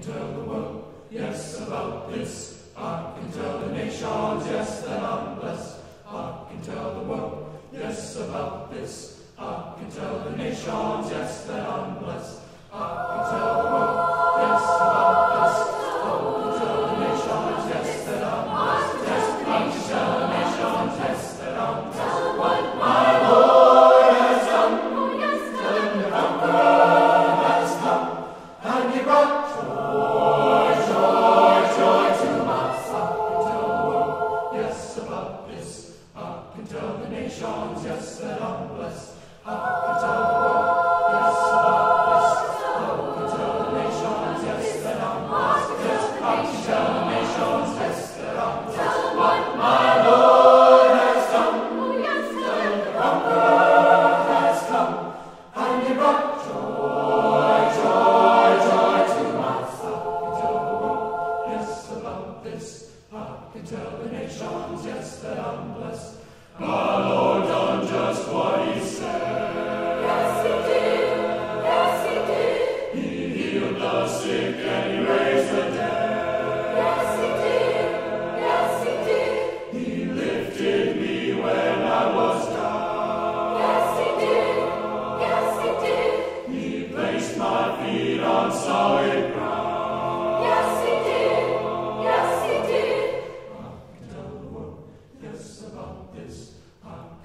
can tell the world, yes, about this. I can tell the nations, yes, that I'm blessed. I can tell the world, yes, about this. I can tell the nations, yes, that of nations, yes, the ah, helpless, habitant Yes, the boundless, our determinations, yes, the boundless. The Lord done just what he said.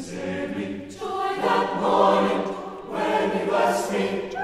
sing, joy that morning when we blessed me.